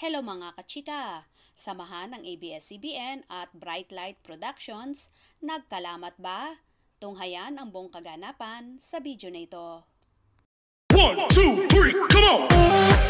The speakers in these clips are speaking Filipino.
Hello mga kachika! Samahan ng ABS-CBN at Bright Light Productions, nagkalamat ba? Tunghayan ang buong kaganapan sa video na ito. One, two, three, come on!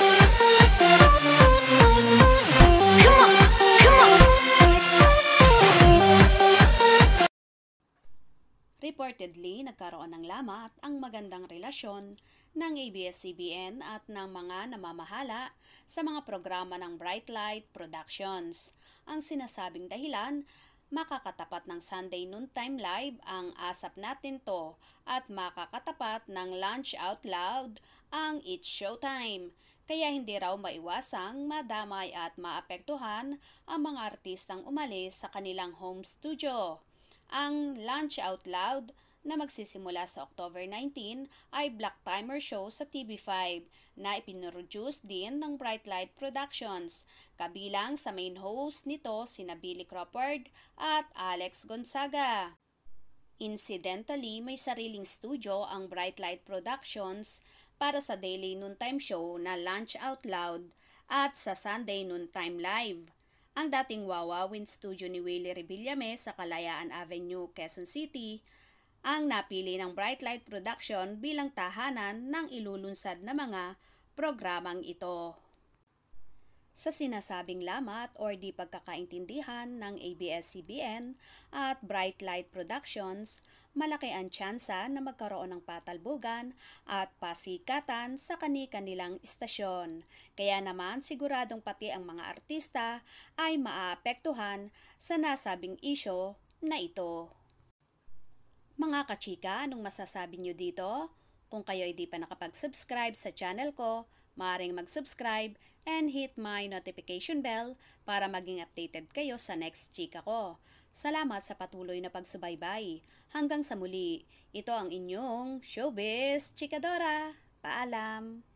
Reportedly, nagkaroon ng lamat ang magandang relasyon ng ABS-CBN at ng mga namamahala sa mga programa ng Bright Light Productions. Ang sinasabing dahilan, makakatapat ng Sunday Noontime Live ang Asap Natin To at makakatapat ng Lunch Out Loud ang It's Showtime. Kaya hindi raw maiwasang madamay at maapektuhan ang mga artistang umalis sa kanilang home studio. Ang Lunch Out Loud na magsisimula sa October 19 ay Black Timer Show sa TV5 na ipinoproduce din ng Bright Light Productions. Kabilang sa main host nito sina Billy Crawford at Alex Gonzaga. Incidentally, may sariling studio ang Bright Light Productions para sa daily noontime show na Lunch Out Loud at sa Sunday Noontime Live. Ang dating Wawawin studio ni Willie Revillame sa Kalayaan Avenue, Quezon City, ang napili ng Bright Light Production bilang tahanan ng ilulunsad na mga programang ito. Sa sinasabing lamat or di pagkakaintindihan ng ABS-CBN at Bright Light Productions, malaki ang tsansa na magkaroon ng patalbugan at pasikatan sa kani-kanilang istasyon. Kaya naman siguradong pati ang mga artista ay maapektuhan sa nasabing isyo na ito. Mga kachika, anong masasabi nyo dito? Kung kayo ay di pa nakapag-subscribe sa channel ko, maaaring mag-subscribe and hit my notification bell para maging updated kayo sa next chika ko. Salamat sa patuloy na pagsubaybay. Hanggang sa muli, ito ang inyong Showbiz Chikadora. Paalam!